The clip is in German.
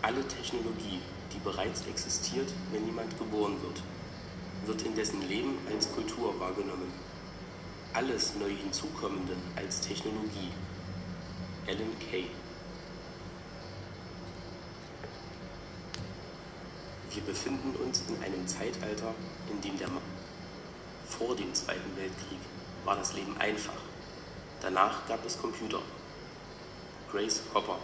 Alle Technologie, die bereits existiert, wenn jemand geboren wird, wird in dessen Leben als Kultur wahrgenommen. Alles neu hinzukommende als Technologie. Alan Kay Wir befinden uns in einem Zeitalter, in dem der Mann vor dem Zweiten Weltkrieg war das Leben einfach. Danach gab es Computer. Grace Hopper